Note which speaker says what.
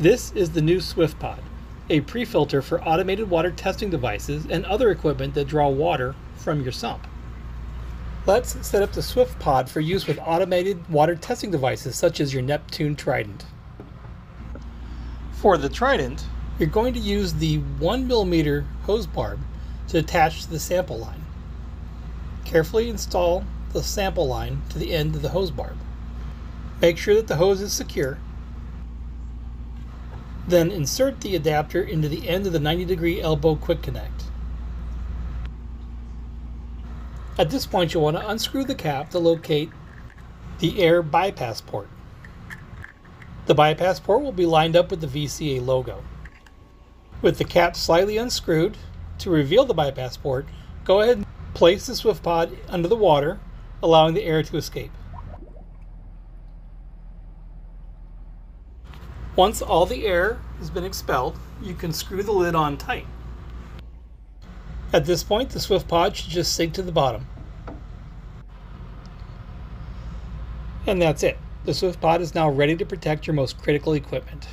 Speaker 1: This is the new SwiftPod, a pre-filter for automated water testing devices and other equipment that draw water from your sump. Let's set up the SwiftPod for use with automated water testing devices such as your Neptune Trident. For the Trident, you're going to use the 1mm hose barb to attach to the sample line. Carefully install the sample line to the end of the hose barb. Make sure that the hose is secure. Then insert the adapter into the end of the 90 degree elbow quick connect. At this point you'll want to unscrew the cap to locate the air bypass port. The bypass port will be lined up with the VCA logo. With the cap slightly unscrewed, to reveal the bypass port, go ahead and place the SwiftPod under the water, allowing the air to escape. Once all the air has been expelled, you can screw the lid on tight. At this point, the swift pod should just sink to the bottom. And that's it. The swift pod is now ready to protect your most critical equipment.